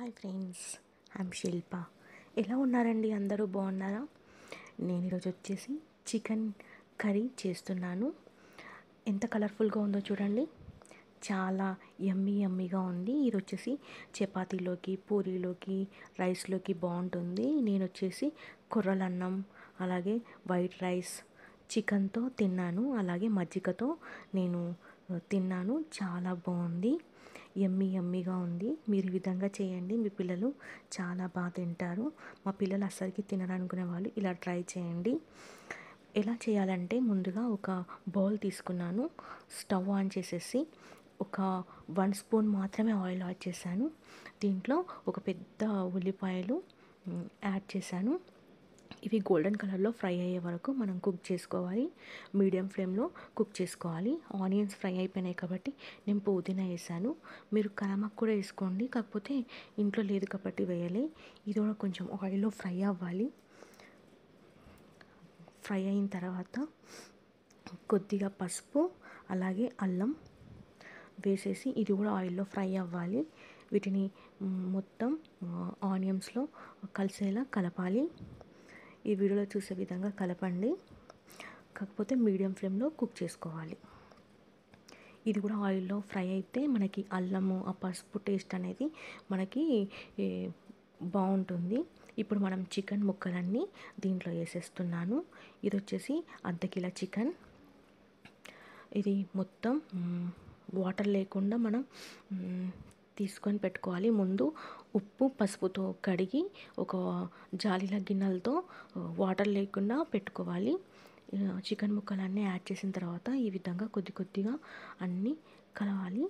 Hi friends I'm శిల్ప. ఎలా ఉన్నారండి అందరూ? బాగున్నారా? నేను ఈరోజు వచ్చేసి చికెన్ కర్రీ చేస్తున్నాను. ఎంత కలర్ఫుల్గా ఉందో చూడండి. చాలా యమ్మీ యమ్మీగా ఉంది. ఇది వచ్చేసి చపాతీలోకి పూరీలోకి రైస్లోకి బాగుంటుంది. నేను వచ్చేసి కొర్రలన్నం అలాగే వైట్ రైస్ చికెన్తో తిన్నాను. అలాగే మజ్జిగతో నేను తిన్నాను. చాలా బాగుంది. ఎమ్మి ఎమ్మిగా ఉంది. మీరు ఈ విధంగా చేయండి. మీ పిల్లలు చాలా బాగా తింటారు. మా పిల్లలు అసలుకి తినరనుకునే వాళ్ళు ఇలా ట్రై చేయండి. ఎలా చేయాలంటే ముందుగా ఒక బౌల్ తీసుకున్నాను. స్టవ్ ఆన్ చేసేసి ఒక వన్ స్పూన్ మాత్రమే ఆయిల్ యాడ్ చేశాను. దీంట్లో ఒక పెద్ద ఉల్లిపాయలు యాడ్ చేశాను. ఇవి గోల్డెన్ కలర్లో ఫ్రై అయ్యే వరకు మనం కుక్ చేసుకోవాలి. మీడియం ఫ్లేమ్లో కుక్ చేసుకోవాలి. ఆనియన్స్ ఫ్రై అయిపోయినాయి కాబట్టి నేను పుదీనా వేసాను. మీరు కలమక్ కూడా వేసుకోండి. కాకపోతే ఇంట్లో లేదు కాబట్టి వేయాలి. ఇది కూడా కొంచెం ఆయిల్లో ఫ్రై అవ్వాలి. ఫ్రై అయిన తర్వాత కొద్దిగా పసుపు అలాగే అల్లం వేసేసి ఇది కూడా ఆయిల్లో ఫ్రై అవ్వాలి. వీటిని మొత్తం ఆనియన్స్లో కలిసేలా కలపాలి. ఈ వీడియోలో చూసే విధంగా కలపండి. కాకపోతే మీడియం ఫ్లేమ్లో కుక్ చేసుకోవాలి. ఇది కూడా ఆయిల్లో ఫ్రై అయితే మనకి అల్లము ఆ పసుపు టేస్ట్ అనేది మనకి బాగుంటుంది. ఇప్పుడు మనం చికెన్ ముక్కలన్నీ దీంట్లో వేసేస్తున్నాను. ఇది వచ్చేసి అర్ధ కిలో చికెన్. ఇది మొత్తం వాటర్ లేకుండా మనం తీసుకొని పెట్టుకోవాలి. ముందు ఉప్పు పసుపుతో కడిగి ఒక జాలీల గిన్నెలతో వాటర్ లేకుండా పెట్టుకోవాలి. చికెన్ ముక్కలన్నీ యాడ్ చేసిన తర్వాత ఈ విధంగా కొద్ది కొద్దిగా అన్నీ కలవాలి.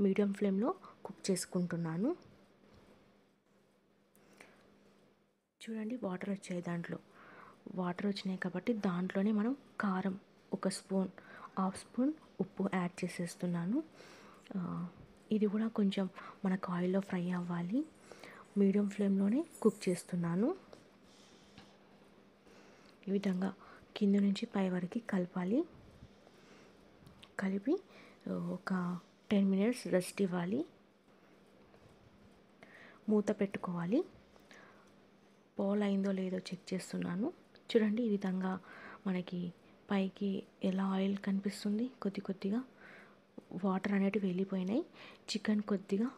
మీడియం ఫ్లేమ్లో కుక్ చేసుకుంటున్నాను. చూడండి వాటర్ వచ్చాయి దాంట్లో. వాటర్ వచ్చినాయి కాబట్టి దాంట్లోనే మనం కారం ఒక స్పూన్ హాఫ్ స్పూన్ ఉప్పు యాడ్ చేసేస్తున్నాను. ఇది కూడా కొంచెం మనకు ఆయిల్లో ఫ్రై అవ్వాలి. మీడియం ఫ్లేమ్లోనే కుక్ చేస్తున్నాను. ఈ విధంగా కింద నుంచి పై వరకు కలపాలి. కలిపి ఒక టెన్ మినిట్స్ రెస్ట్ ఇవ్వాలి. మూత పెట్టుకోవాలి. పోల్ అయిందో లేదో చెక్ చేస్తున్నాను. చూడండి ఈ విధంగా మనకి పైకి ఎలా ఆయిల్ కనిపిస్తుంది. కొద్ది కొద్దిగా వాటర్ అనేటివి వెళ్ళిపోయినాయి. చికెన్ కొద్దిగా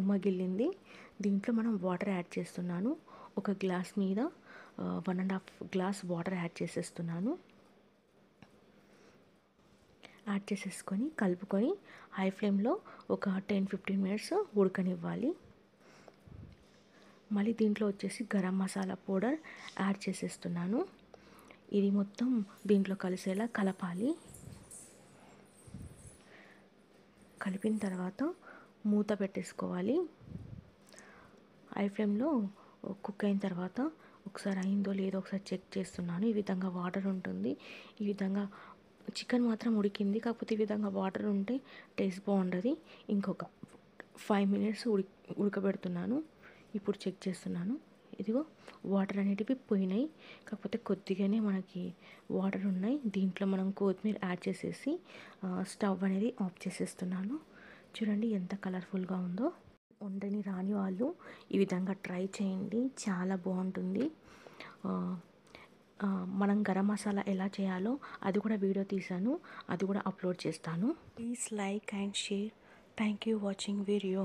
ఉమ్మగిల్లింది. దీంట్లో మనం వాటర్ యాడ్ చేస్తున్నాను. ఒక గ్లాస్ మీద one and half glass water add చేసేస్తున్నాను. యాడ్ చేసేసుకొని కలుపుకొని హై ఫ్లేమ్లో ఒక టెన్ ఫిఫ్టీన్ మినిట్స్ ఉడకనివ్వాలి. మళ్ళీ దీంట్లో వచ్చేసి గరం మసాలా పౌడర్ యాడ్ చేసేస్తున్నాను. ఇది మొత్తం దీంట్లో కలిసేలా కలపాలి. కలిపిన తర్వాత మూత పెట్టేసుకోవాలి. ఐ ఫ్లేమ్లో కుక్ అయిన తర్వాత ఒకసారి అయిందో లేదో ఒకసారి చెక్ చేస్తున్నాను. ఈ విధంగా వాటర్ ఉంటుంది. ఈ విధంగా చికెన్ మాత్రం ఉడికింది. కాకపోతే ఈ విధంగా వాటర్ ఉంటే టేస్ట్ బాగుంటుంది ఇంకొక ఫైవ్ మినిట్స్ ఉడి ఉడకబెడుతున్నాను. ఇప్పుడు చెక్ చేస్తున్నాను. ఇదిగో వాటర్ అనేటివి పోయినాయి. కాకపోతే కొద్దిగానే మనకి వాటర్ ఉన్నాయి. దీంట్లో మనం కొత్తిమీర యాడ్ చేసేసి స్టవ్ అనేది ఆఫ్ చేసేస్తున్నాను. చూడండి ఎంత కలర్ఫుల్గా ఉందో. వండని రాని వాళ్ళు ఈ విధంగా ట్రై చేయండి. చాలా బాగుంటుంది. మనం గరం మసాలా ఎలా చేయాలో అది కూడా వీడియో తీశాను. అది కూడా అప్లోడ్ చేస్తాను. Please like and share thank you watching video